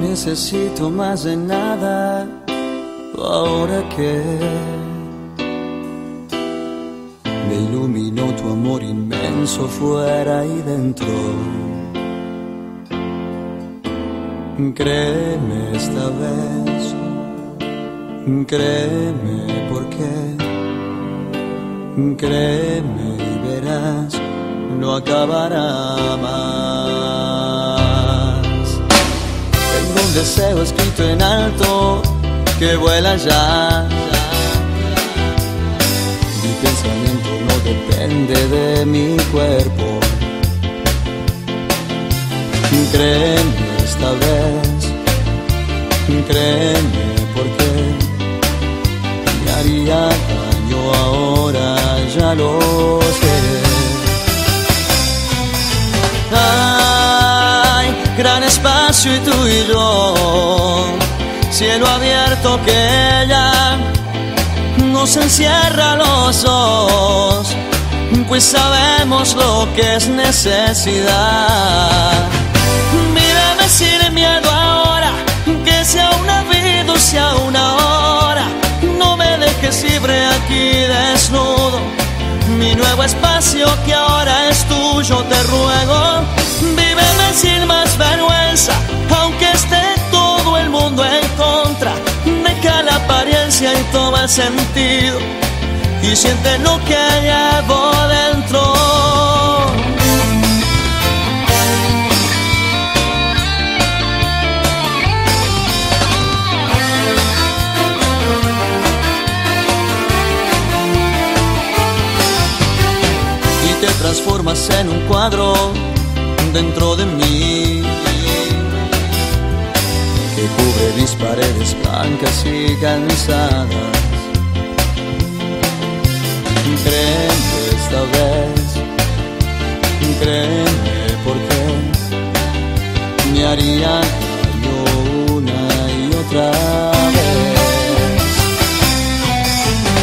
necesito más de nada ahora que me iluminó tu amor inmenso fuera y dentro. Créeme esta vez, créeme porque, créeme y verás, no acabará más. Un deseo escrito en alto que vuela ya. Mi pensamiento no depende de mi cuerpo. Créeme esta vez, créeme porque me haría daño ahora, ya lo sé. Hay gran espacio y tú cielo abierto que ya nos encierra los dos, pues sabemos lo que es necesidad. Mírame sin miedo ahora, que sea una vida o sea una hora, no me dejes libre aquí desnudo. Mi nuevo espacio que ahora es tuyo, te ruego, víveme sin más vergüenza, contra. Deja la apariencia y toma sentido. Y siente lo que llevo dentro. Y te transformas en un cuadro dentro de mí paredes blancas y cansadas. Créeme esta vez, créeme porque me haría una y otra vez.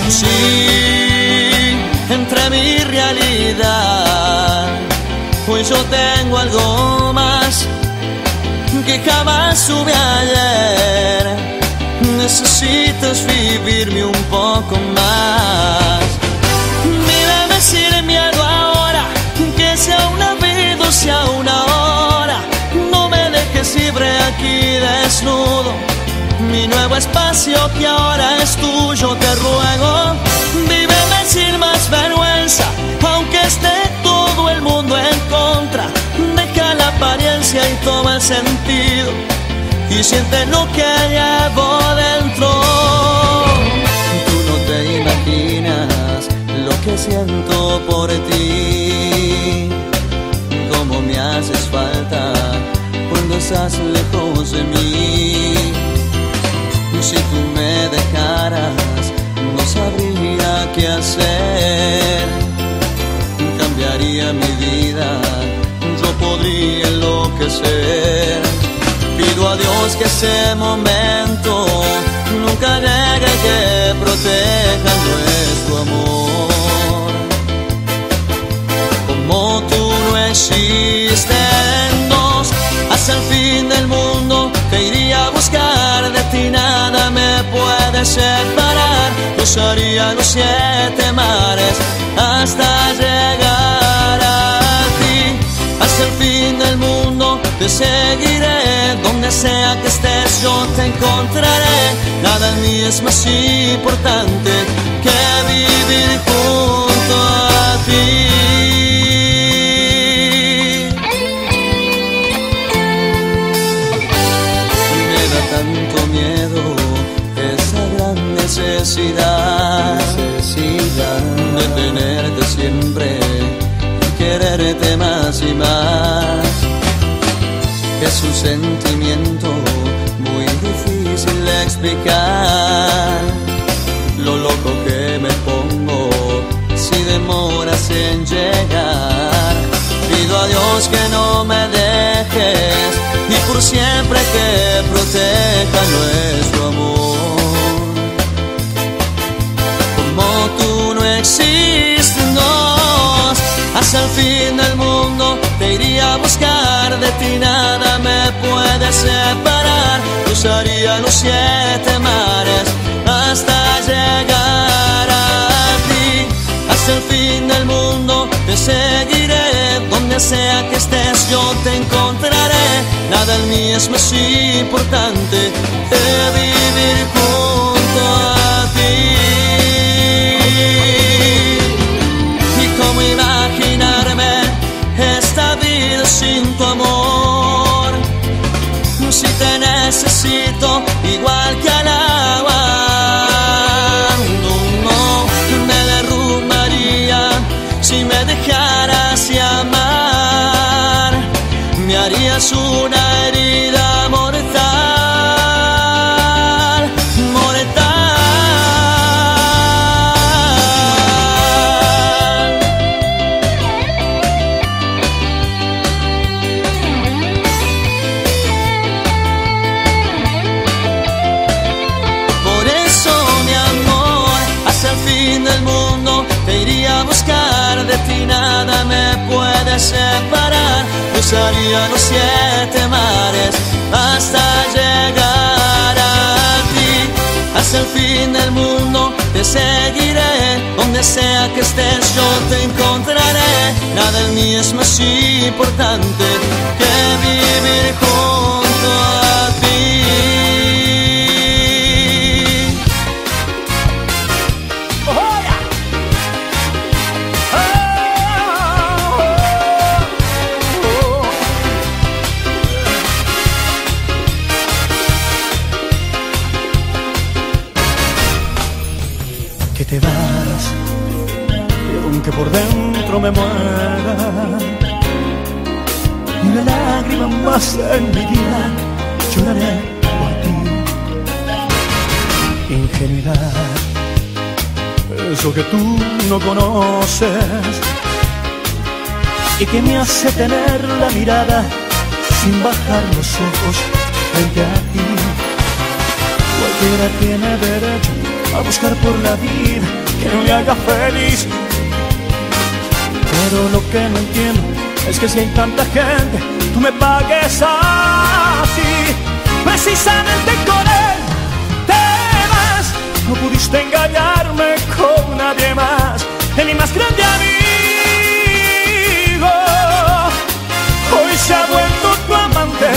Sí, entre mi realidad, pues yo tengo algo más que jamás sube ayer. Necesitas vivirme un poco más. Mírame sin miedo ahora, que sea una vida o sea una hora. No me dejes libre aquí desnudo. Mi nuevo espacio que ahora es tuyo, te ruego. Víveme sin más vergüenza, aunque esté todo el mundo en contra deja la apariencia y toma el sentido y siente lo que llevo dentro. Tú no te imaginas lo que siento por ti, cómo me haces falta cuando estás lejos de mí. Si tú me dejaras, no sabría qué hacer, cambiaría mi vida yo podría enloquecer. Pido a Dios que ese momento nunca llegue que proteja nuestro amor. Como tú no existes en dos, hasta el fin del mundo te iría a buscar. De ti nada me puede separar. Cruzaría los siete mares hasta llegar a hasta el fin del mundo te seguiré, donde sea que estés yo te encontraré. Nada en mí es más importante que vivir junto a ti. Me da tanto miedo esa gran necesidad, necesidad de tenerte siempre quererte más y más. Es un sentimiento muy difícil de explicar. Lo loco que me pongo si demoras en llegar. Pido a Dios que no me dejes y por siempre que proteja nuestro amor. Como tú no existes, no hasta el fin del mundo te iría a buscar, de ti nada me puede separar, cruzaría los siete mares hasta llegar a ti, hasta el fin del mundo te seguiré, donde sea que estés yo te encontraré, nada en mí es más importante que vivir fin del mundo te seguiré, donde sea que estés yo te encontraré. Nada en mí es más importante que vivir junto hace tener la mirada sin bajar los ojos frente a ti. Cualquiera tiene derecho a buscar por la vida que no le haga feliz. Pero lo que no entiendo es que si hay tanta gente, tú me pagues así. Precisamente con él te vas. No pudiste engañarme con nadie más. De mi más grande se ha vuelto tu amante.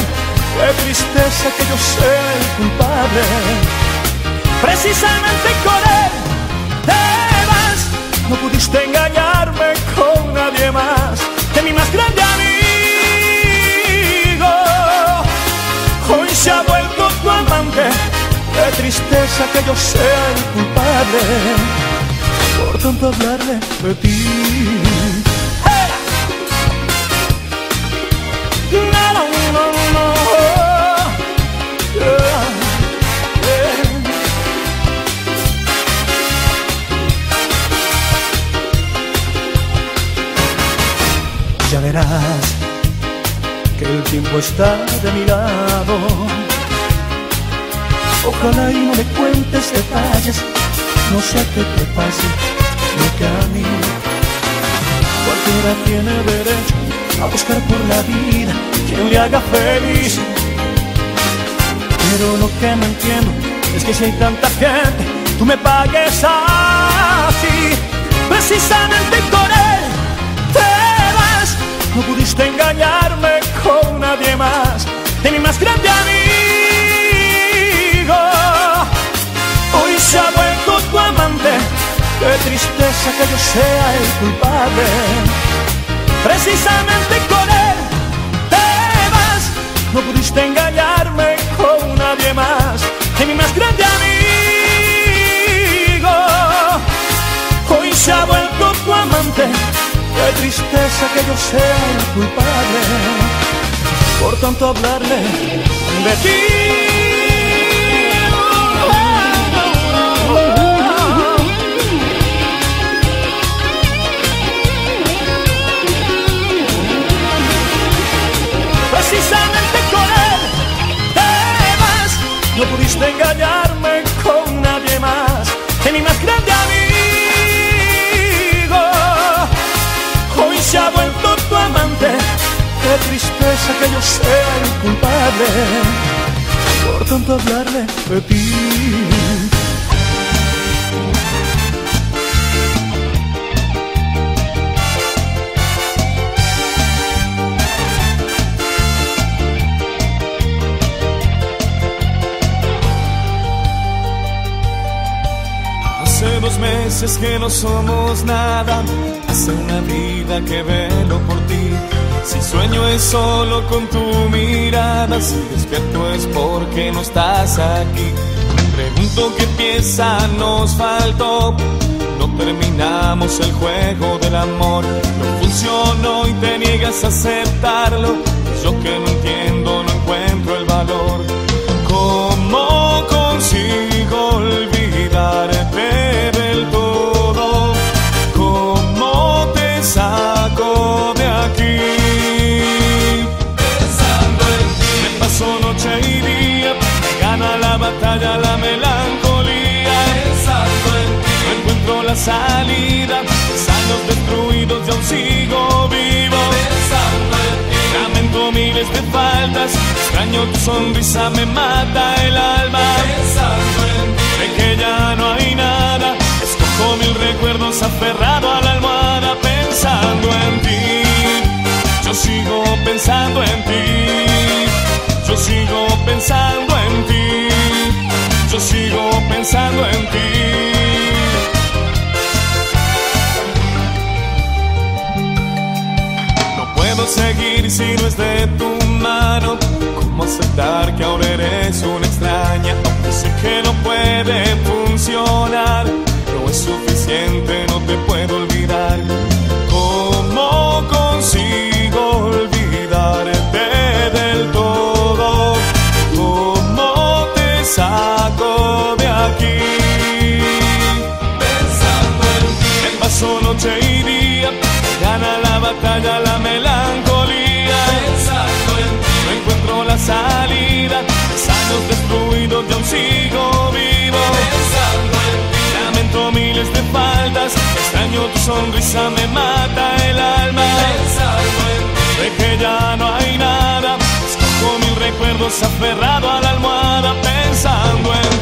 Qué tristeza que yo sea el culpable precisamente con él te vas. No pudiste engañarme con nadie más que mi más grande amigo. Hoy se ha vuelto tu amante. Qué tristeza que yo sea el culpable por tanto hablarle de ti. Que el tiempo está de mi lado. Ojalá y no me cuentes detalles, no sé qué te pase, lo que a mí. Cualquiera tiene derecho a buscar por la vida quien le haga feliz. Pero lo que no entiendo es que si hay tanta gente, tú me pagues así, precisamente con él. No pudiste engañarme con nadie más, de mi más grande amigo. Hoy se ha vuelto tu amante, qué tristeza que yo sea el culpable. Precisamente con él te vas, no pudiste engañarme con nadie más, de mi más grande amigo. Que yo sea el culpable por tanto hablarle de ti. Precisamente con él no pudiste engañarme yo sea el culpable por tanto hablarle de ti. meses que no somos nada, hace una vida que velo por ti. Si sueño es solo con tu mirada, si despierto es porque no estás aquí. pregunto qué pieza nos faltó, no terminamos el juego del amor. No funcionó y te niegas a aceptarlo, yo que no entiendo no encuentro el valor. Salida, años destruidos y aún sigo vivo. Lamento miles de faltas, extraño tu sonrisa, me mata el alma. De que ya no hay nada, escojo mil recuerdos aferrado a la almohada pensando en ti, yo sigo pensando en ti, yo sigo pensando en ti, yo sigo pensando en ti. Seguir si no es de tu mano. ¿Cómo aceptar que ahora eres una extraña? Aunque sé que no puede funcionar, no es suficiente, no te puedo olvidar consigo olvidarte del todo. ¿Cómo te saco de aquí? Pensando en ti. Paso noche y día, gana la batalla la melancolía. Pensando en ti. No encuentro la salida, años destruidos y aún sigo vivo. Pensando en. Lamento miles de faltas, extraño tu sonrisa, me mata el alma de que ya no hay nada. Escojo mil recuerdos aferrado a la almohada pensando en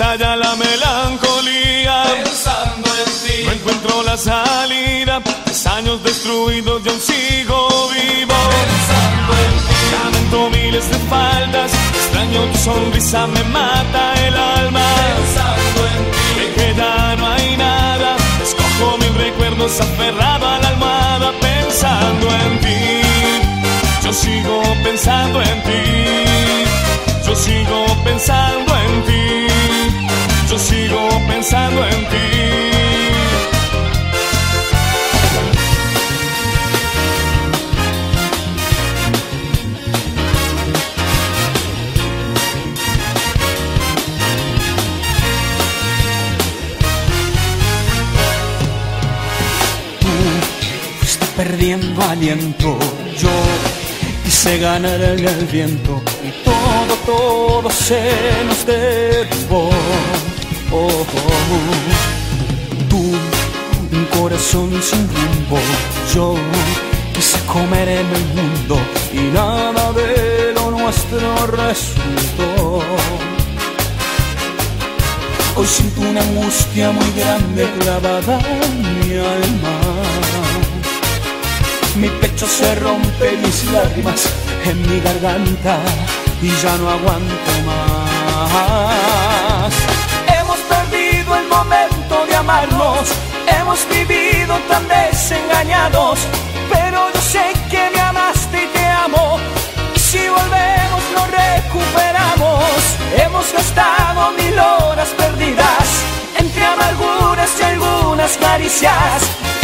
batalla la melancolía. Pensando en ti, no encuentro la salida. Tres años destruidos, yo sigo vivo. Pensando en ti, lamento miles de faltas. Extraño tu sonrisa, me mata el alma. Pensando en ti, de que ya no hay nada. Escojo mis recuerdos aferrado a la almohada. Pensando en ti, yo sigo pensando en ti. Yo sigo pensando yo sigo pensando en ti. Tú estás perdiendo aliento, yo quise ganar en el viento y todo, todo se nos derrumbó oh, Tú, un corazón sin rumbo, yo quise comer en el mundo y nada de lo nuestro resultó. Hoy siento una angustia muy grande clavada en mi alma. Mi pecho se rompe, mis lágrimas en mi garganta y ya no aguanto más Hemos vivido tan desengañados, pero yo sé que me amaste y te amo. Si volvemos, lo recuperamos. Hemos gastado mil horas perdidas entre amarguras y algunas caricias.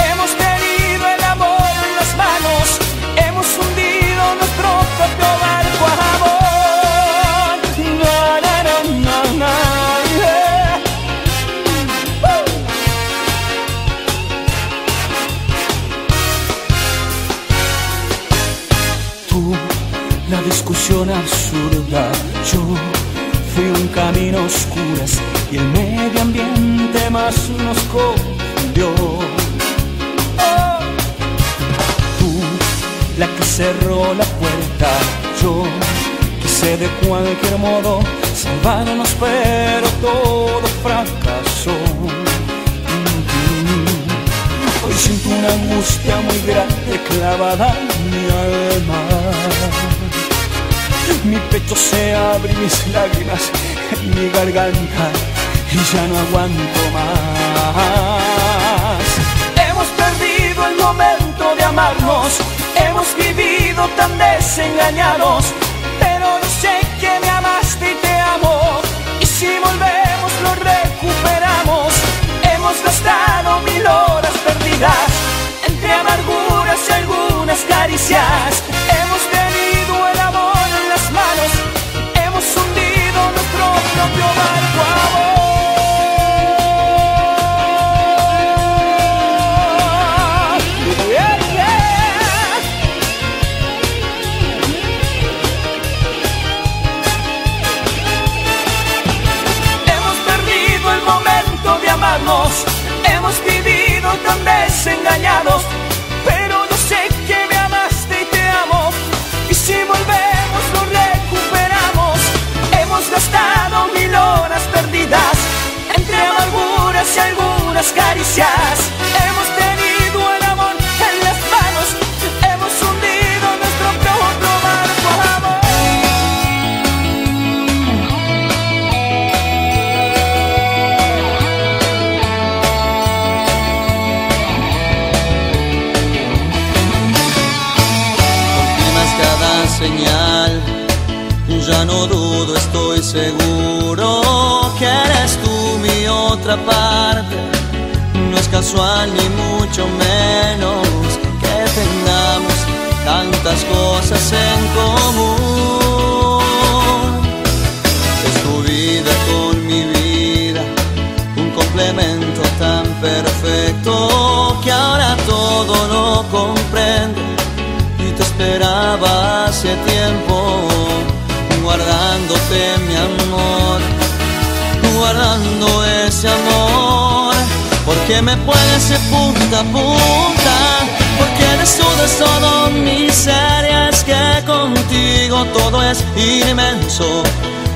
Hemos tenido el amor en las manos, hemos hundido nuestro salvarnos, pero todo fracasó. Hoy siento una angustia muy grande clavada en mi alma. Mi pecho se abre y mis lágrimas en mi garganta y ya no aguanto más. Hemos perdido el momento de amarnos, hemos vivido tan desengañados, entre amarguras y algunas caricias. Pero yo sé que me amaste y te amo, y si volvemos lo recuperamos. Hemos gastado mil horas perdidas entre amarguras y algunas caricias. Seguro que eres tú mi otra parte. No es casual ni mucho menos que tengamos tantas cosas en común. Es tu vida con mi vida, un complemento tan perfecto que ahora todo lo comprendo y te esperaba hace tiempo, porque me puedes de punta a punta, porque eres tú de todo miseria, es que contigo todo es inmenso.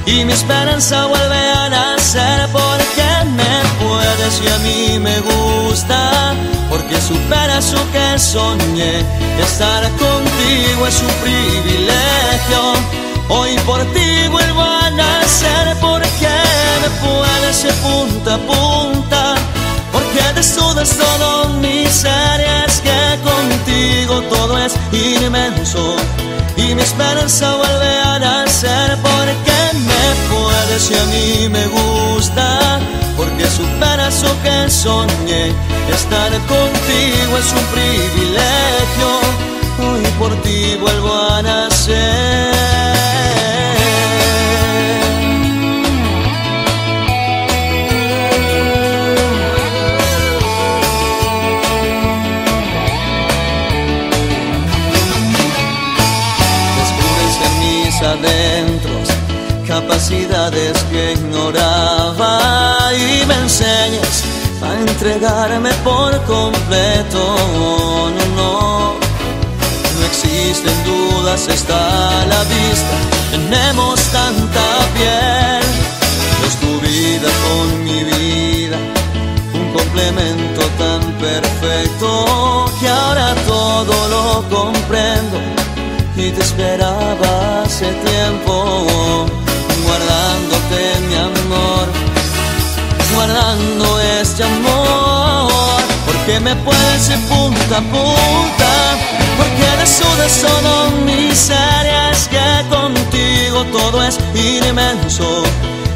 Y mi esperanza vuelve a nacer porque me puedes y a mí me gusta Porque superas lo que soñé Estar contigo es un privilegio Hoy por ti vuelvo a nacer Porque me puedes de punta a punta Porque desnudas todo mi ser y es que contigo todo es inmenso. Y mi esperanza vuelve a nacer porque me puedes y a mí me gusta. Porque superas lo que soñé. Estar contigo es un privilegio. Hoy por ti vuelvo a nacer que ignoraba y me enseñas a entregarme por completo. No, no, no existen dudas, está a la vista. Tenemos tanta piel, es tu vida con mi vida un complemento tan perfecto que ahora todo lo comprendo y te esperaba hace tiempo guardando este amor. Porque me puedes de punta a punta porque eres de solo miserias que contigo todo es inmenso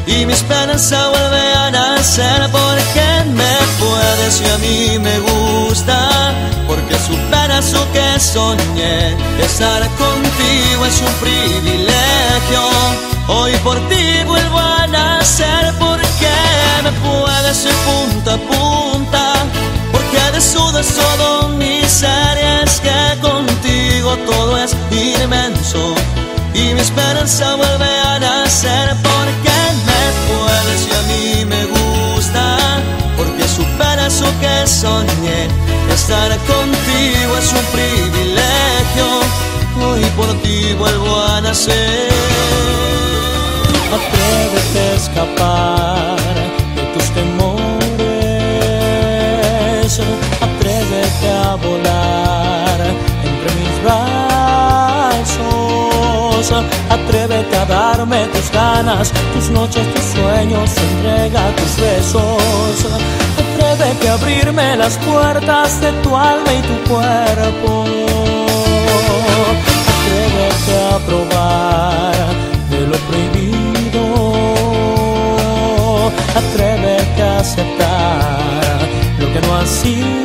y mi esperanza vuelve a nacer. Porque me puedes y a mí me gusta porque superas lo que soñé. Estar contigo es un privilegio. Hoy por ti vuelvo a nacer me puedes de punta a punta porque desnudas todo mi ser y es que contigo todo es inmenso y mi esperanza vuelve a nacer porque me puedes y a mí me gusta porque supera eso que soñé. Estar contigo es un privilegio hoy por ti vuelvo a nacer. Atrévete a escapar volar entre mis brazos. Atrévete a darme tus ganas tus noches tus sueños entrega tus besos. Atrévete a abrirme las puertas de tu alma y tu cuerpo. Atrévete a probar de lo prohibido. Atrévete a aceptar lo que no ha sido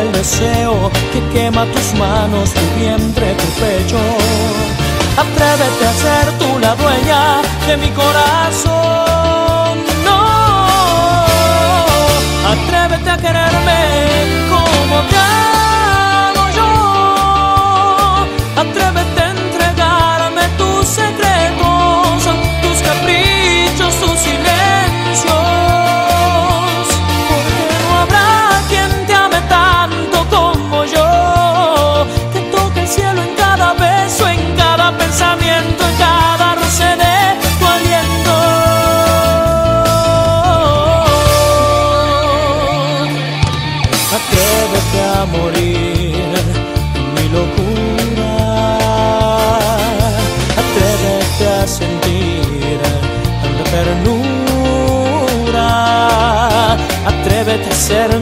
el deseo que quema tus manos tu vientre tu pecho. Atrévete a ser tú la dueña de mi corazón. No. Atrévete a quererme como te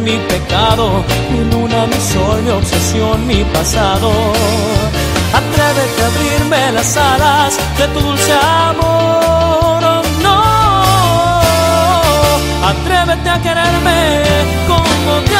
mi pecado mi luna mi sol mi obsesión mi pasado. Atrévete a abrirme las alas de tu dulce amor no. Atrévete a quererme como te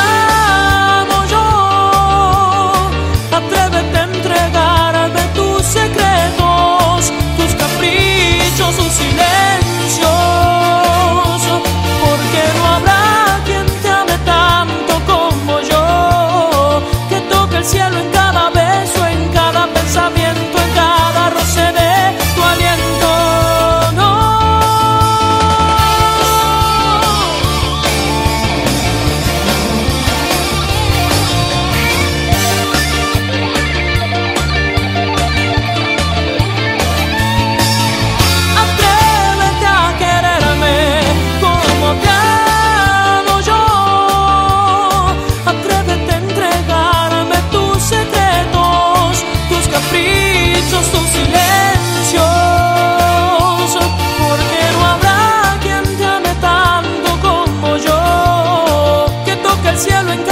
cielo en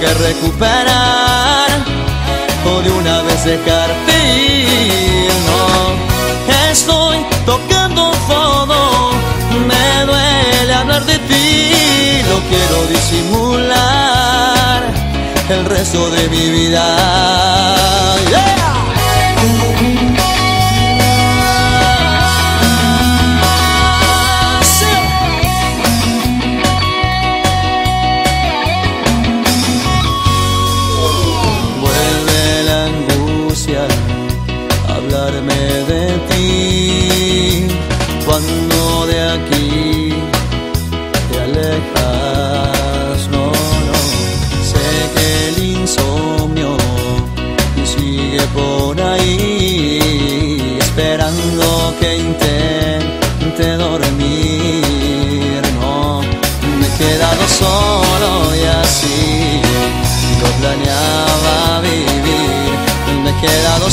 que recuperar o de una vez dejarte ir. No, estoy tocando fondo, me duele hablar de ti, lo quiero disimular el resto de mi vida. Yeah.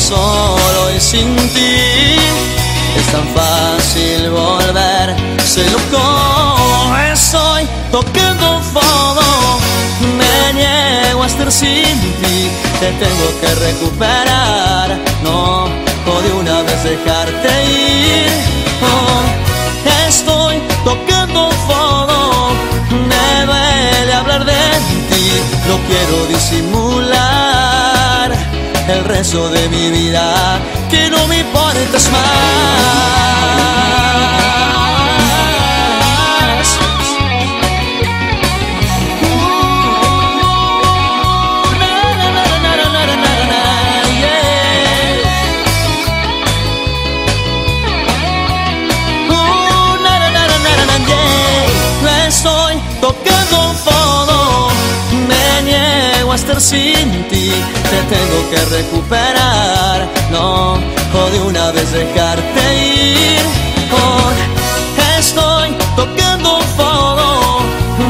Solo y sin ti es tan fácil volver. Se lo como estoy tocando fondo. Me niego a estar sin ti, te tengo que recuperar. No, de una vez dejarte ir. Oh, estoy tocando fondo. Me duele hablar de ti, no quiero disimular de mi vida, que no me importas más. Uh, No estoy tocando fondo a estar sin ti, te tengo que recuperar, no, o de una vez dejarte ir. Oh, estoy tocando fondo,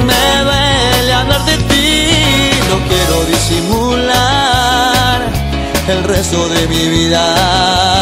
me duele hablar de ti, no quiero disimular el resto de mi vida.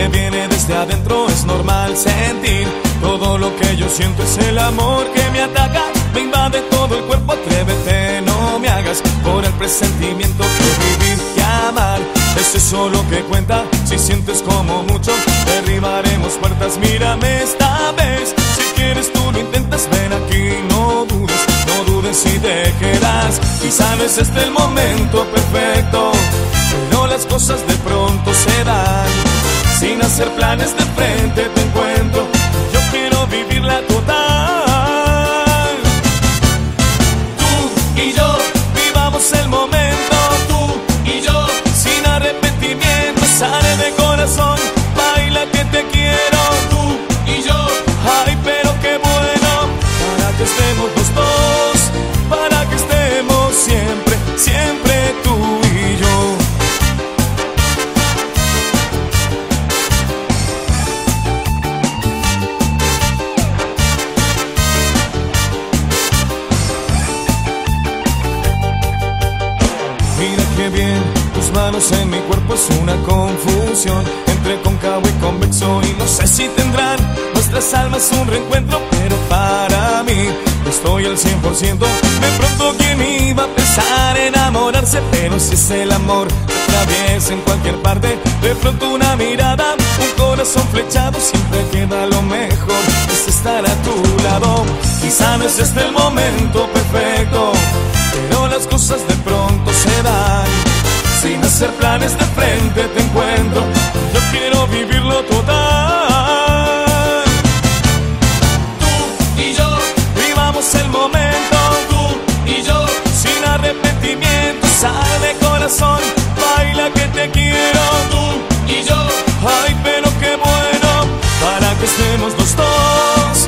Que viene desde adentro, es normal sentir. Todo lo que yo siento es el amor que me ataca, me invade todo el cuerpo, atrévete, no me hagas por el presentimiento que vivir y amar. Es eso lo que cuenta, si sientes como mucho, derribaremos puertas, mírame esta vez, si quieres tú lo intentas, ven aquí, no dudes, no dudes si te quedas, quizá no es este el momento perfecto, pero las cosas de pronto se dan, sin hacer planes de frente te encuentro, yo quiero vivirla total. Tú y yo vivamos el momento, tú y yo sin arrepentimiento, sale de corazón, Bien, tus manos en mi cuerpo es una confusión entre cóncavo y convexo y no sé si tendrán nuestras almas un reencuentro, pero para mí estoy al 100%. De pronto quién iba a pensar enamorarse, pero si es el amor se atraviesa en cualquier parte, de pronto una mirada, un corazón flechado siempre queda lo mejor, es estar a tu lado. Quizá no es este el momento perfecto, pero las cosas de pronto se dan. Sin hacer planes de frente te encuentro, yo quiero vivirlo total. Tú y yo vivamos el momento, tú y yo sin arrepentimiento, sale corazón, baila que te quiero, tú y yo, ay pero qué bueno, para que estemos los dos,